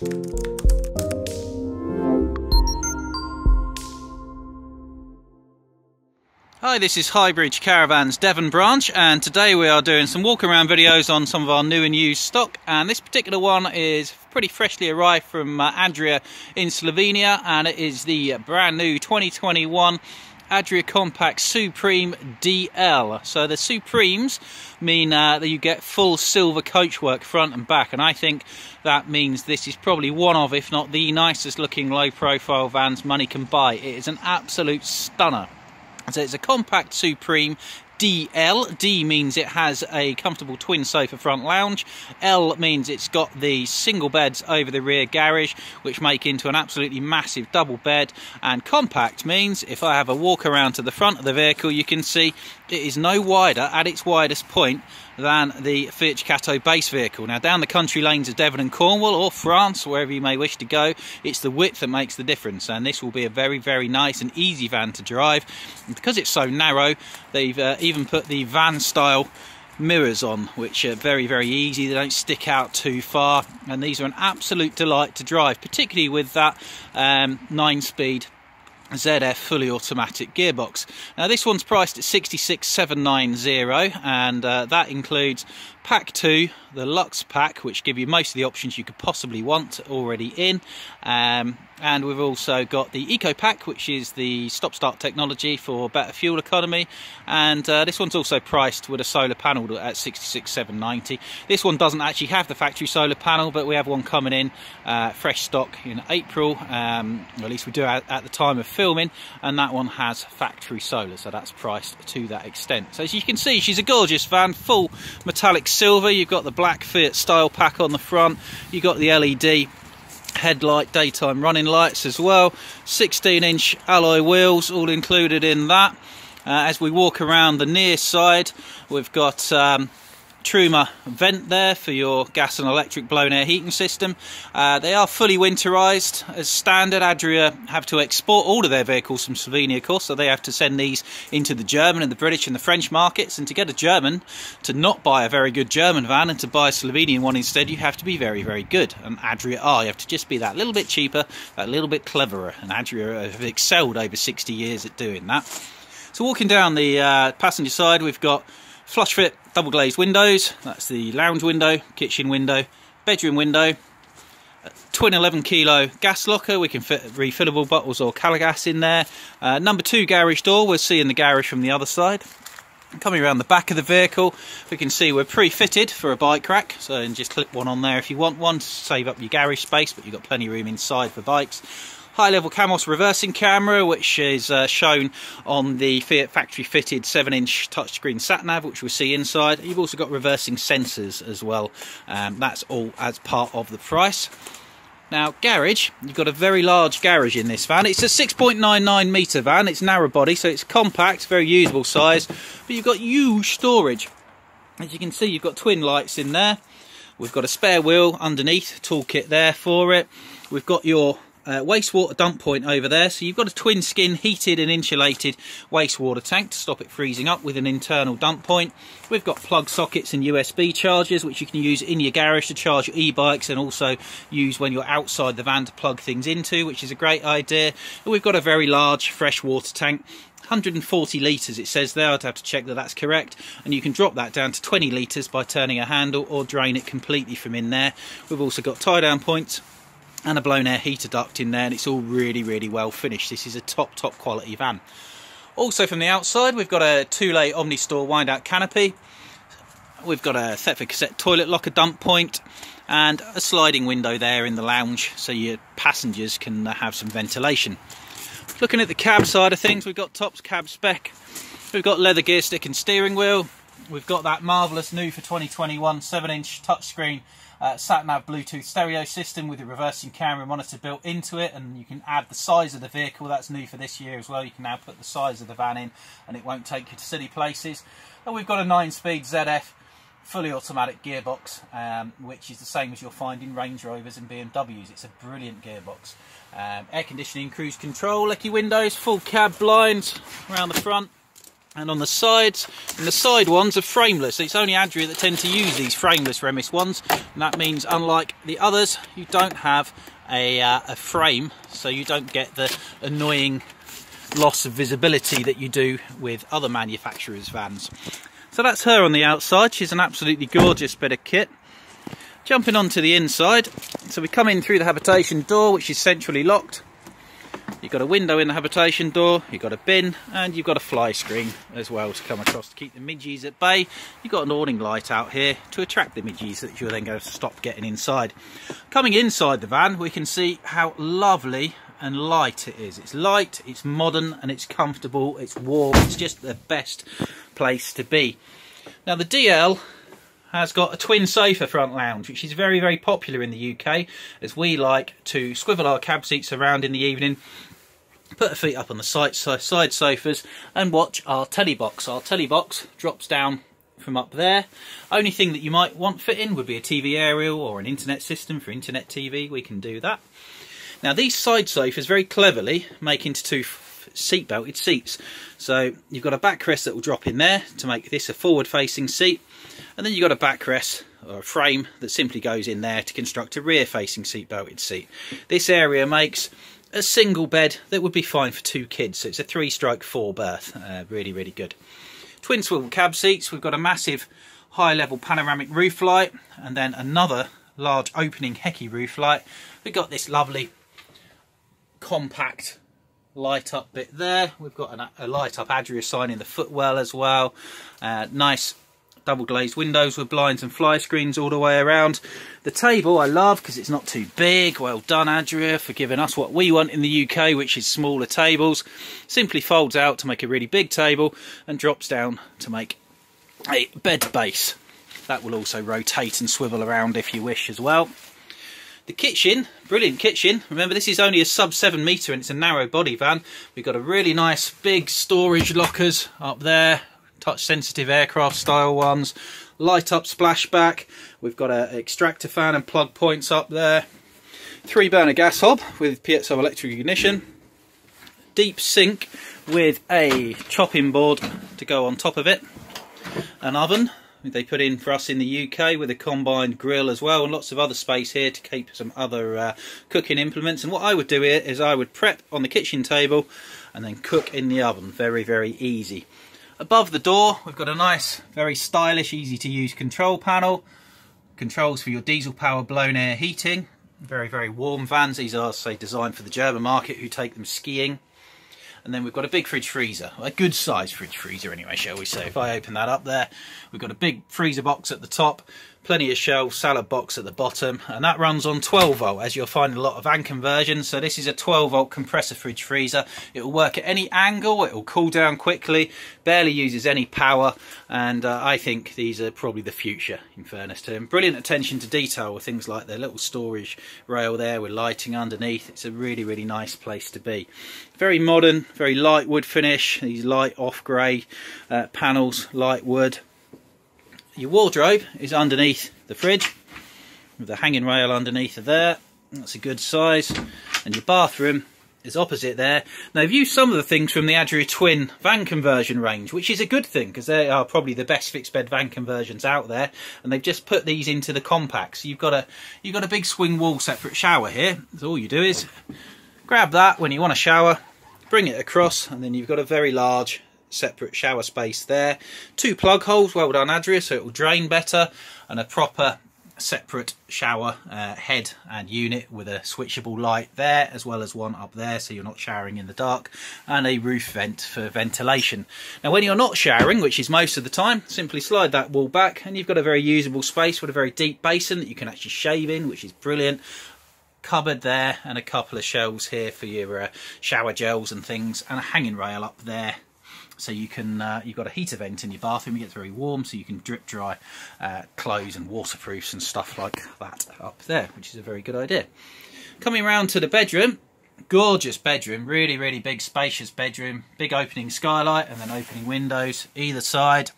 Hi, this is Highbridge Caravans Devon branch and today we are doing some walk around videos on some of our new and used stock. And this particular one is pretty freshly arrived from uh, Adria in Slovenia and it is the brand new 2021 Adria Compact Supreme DL. So the Supremes mean uh, that you get full silver coachwork front and back and I think that means this is probably one of if not the nicest looking low profile vans money can buy. It is an absolute stunner. So it's a compact Supreme DL. D means it has a comfortable twin sofa front lounge. L means it's got the single beds over the rear garage, which make into an absolutely massive double bed. And compact means if I have a walk around to the front of the vehicle, you can see it is no wider at its widest point than the Fiat Ducato base vehicle. Now down the country lanes of Devon and Cornwall or France, wherever you may wish to go, it's the width that makes the difference and this will be a very very nice and easy van to drive. And because it's so narrow, they've uh, even put the van style mirrors on which are very very easy they don't stick out too far and these are an absolute delight to drive particularly with that um, 9 speed ZF fully automatic gearbox. Now this one's priced at 66790 and uh, that includes pack 2, the Lux pack which give you most of the options you could possibly want already in um, and we've also got the Eco Pack which is the stop start technology for better fuel economy. And uh, this one's also priced with a solar panel at 66790 this one doesn't actually have the factory solar panel but we have one coming in uh, fresh stock in April. Um, at least we do at, at the time of filming. And that one has factory solar so that's priced to that extent. So as you can see she's a gorgeous van full metallic silver. You've got the black Fiat style pack on the front. You've got the LED headlight daytime running lights as well. 16 inch alloy wheels all included in that. Uh, as we walk around the near side we've got um, Truma vent there for your gas and electric blown air heating system. Uh, they are fully winterized as standard. Adria have to export all of their vehicles from Slovenia, of course, so they have to send these into the German and the British and the French markets. And to get a German to not buy a very good German van and to buy a Slovenian one instead, you have to be very, very good. And Adria are. You have to just be that little bit cheaper, that little bit cleverer. And Adria have excelled over 60 years at doing that. So walking down the uh, passenger side, we've got flush fit double glazed windows. That's the lounge window, kitchen window, bedroom window. Twin 11 kilo gas locker, we can fit refillable bottles or Calor Gas in there. Uh, number two garage door, we're seeing the garage from the other side. Coming around the back of the vehicle, we can see we're pre-fitted for a bike rack, so just clip one on there if you want one to save up your garage space, but you've got plenty of room inside for bikes high level CAMOS reversing camera which is uh, shown on the Fiat factory fitted 7 inch touchscreen sat nav which we'll see inside. You've also got reversing sensors as well. Um, that's all as part of the price. Now, garage, you've got a very large garage in this van. It's a 6.99 metre van, it's narrow body, so it's compact, very usable size, but you've got huge storage. As you can see, you've got twin lights in there. We've got a spare wheel underneath, toolkit there for it. We've got your uh, wastewater dump point over there. So you've got a twin skin heated and insulated wastewater tank to stop it freezing up with an internal dump point. We've got plug sockets and USB chargers which you can use in your garage to charge your e-bikes and also use when you're outside the van to plug things into which is a great idea. And we've got a very large fresh water tank 140 litres it says there, I'd have to check that that's correct and you can drop that down to 20 litres by turning a handle or drain it completely from in there. We've also got tie down points and a blown air heater duct in there and it's all really really well finished. This is a top top quality van. Also from the outside we've got a Thule Omnistore wind out canopy. We've got a Thetford cassette toilet locker dump point and a sliding window there in the lounge so your passengers can uh, have some ventilation. Looking at the cab side of things we've got tops cab spec. We've got leather gear stick and steering wheel. We've got that marvellous new for 2021 7 inch touchscreen uh, sat nav Bluetooth stereo system with a reversing camera monitor built into it, and you can add the size of the vehicle. That's new for this year as well. You can now put the size of the van in, and it won't take you to silly places. And we've got a 9-speed ZF fully automatic gearbox, um, which is the same as you'll find in Range Rovers and BMWs. It's a brilliant gearbox. Um, air conditioning, cruise control, lucky windows, full cab blinds around the front. And on the sides, and the side ones are frameless. It's only Adria that tend to use these frameless Remis ones. And that means, unlike the others, you don't have a, uh, a frame, so you don't get the annoying loss of visibility that you do with other manufacturers' vans. So that's her on the outside. She's an absolutely gorgeous bit of kit. Jumping onto the inside, so we come in through the habitation door, which is centrally locked. You've got a window in the habitation door, you've got a bin, and you've got a fly screen as well to come across to keep the midges at bay. You've got an awning light out here to attract the midges that you're then going to stop getting inside. Coming inside the van, we can see how lovely and light it is. It's light, it's modern, and it's comfortable, it's warm. It's just the best place to be. Now the DL has got a twin sofa front lounge, which is very, very popular in the UK, as we like to swivel our cab seats around in the evening, put our feet up on the side, side sofas, and watch our telly box. Our telly box drops down from up there. Only thing that you might want fit in would be a TV aerial or an internet system for internet TV. We can do that. Now these side sofas very cleverly make into two seat belted seats. So you've got a backrest that will drop in there to make this a forward facing seat and then you've got a backrest or a frame that simply goes in there to construct a rear facing seat belted seat. This area makes a single bed that would be fine for two kids. So it's a three stroke four berth. Uh, really, really good. Twin swivel cab seats. We've got a massive high level panoramic roof light and then another large opening Heki roof light. We've got this lovely compact light up bit there. We've got an, a light up Adria sign in the footwell as well. Uh, nice double glazed windows with blinds and fly screens all the way around. The table I love because it's not too big. Well done Adria for giving us what we want in the UK which is smaller tables. Simply folds out to make a really big table and drops down to make a bed base. That will also rotate and swivel around if you wish as well. The kitchen, brilliant kitchen. Remember this is only a sub 7 metre and it's a narrow body van. We've got a really nice big storage lockers up there touch sensitive aircraft style ones. Light up splashback. We've got an extractor fan and plug points up there. Three burner gas hob with piezo electric ignition. Deep sink with a chopping board to go on top of it. An oven they put in for us in the UK with a combined grill as well and lots of other space here to keep some other uh, cooking implements and what I would do here is I would prep on the kitchen table and then cook in the oven very very easy Above the door, we've got a nice, very stylish, easy to use control panel. Controls for your diesel power blown air heating. Very, very warm vans. These are, say, designed for the German market who take them skiing. And then we've got a big fridge freezer, a good sized fridge freezer anyway, shall we say. If I open that up there, we've got a big freezer box at the top plenty of shelves, salad box at the bottom, and that runs on 12 volt, as you'll find a lot of van conversions. So this is a 12 volt compressor fridge freezer. It will work at any angle, it will cool down quickly, barely uses any power, and uh, I think these are probably the future, in fairness to. Brilliant attention to detail with things like the little storage rail there with lighting underneath. It's a really, really nice place to be. Very modern, very light wood finish, these light off grey uh, panels, light wood your wardrobe is underneath the fridge with the hanging rail underneath of there. That's a good size. And your bathroom is opposite there. Now, I've used some of the things from the Adria Twin van conversion range, which is a good thing because they are probably the best fixed bed van conversions out there. And they've just put these into the compacts. So you've got a you've got a big swing wall separate shower here. So all you do is grab that when you want a shower, bring it across, and then you've got a very large separate shower space there. Two plug holes, well done Adria, so it will drain better, and a proper separate shower uh, head and unit with a switchable light there as well as one up there so you're not showering in the dark and a roof vent for ventilation. Now when you're not showering, which is most of the time, simply slide that wall back and you've got a very usable space with a very deep basin that you can actually shave in which is brilliant cupboard there and a couple of shelves here for your uh, shower gels and things and a hanging rail up there so you can uh, you've got a heater vent in your bathroom it gets very warm so you can drip dry uh, clothes and waterproofs and stuff like that up there which is a very good idea. Coming around to the bedroom gorgeous bedroom really really big spacious bedroom big opening skylight and then opening windows either side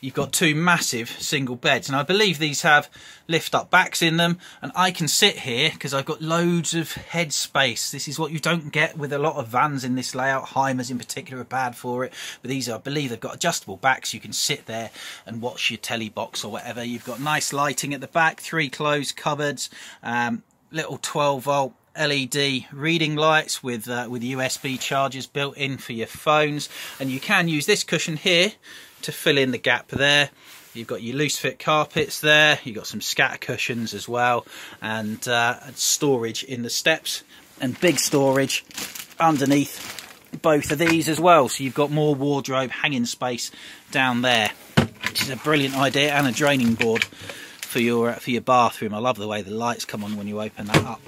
you've got two massive single beds. And I believe these have lift up backs in them. And I can sit here because I've got loads of head space. This is what you don't get with a lot of vans in this layout. Hymers in particular are bad for it. But these I believe they've got adjustable backs. You can sit there and watch your telly box or whatever. You've got nice lighting at the back, three closed cupboards, um, little 12 volt LED reading lights with uh, with USB chargers built in for your phones. And you can use this cushion here to fill in the gap there. You've got your loose fit carpets there. You've got some scatter cushions as well. And, uh, storage in the steps and big storage underneath both of these as well. So you've got more wardrobe hanging space down there which is a brilliant idea and a draining board for your for your bathroom. I love the way the lights come on when you open that up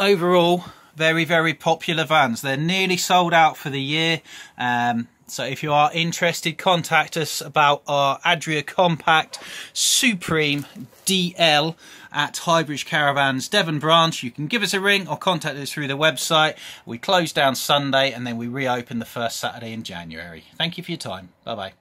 overall, very, very popular vans. They're nearly sold out for the year. Um, so if you are interested, contact us about our Adria Compact Supreme DL at Highbridge Caravans Devon branch. You can give us a ring or contact us through the website. We close down Sunday and then we reopen the first Saturday in January. Thank you for your time. Bye-bye.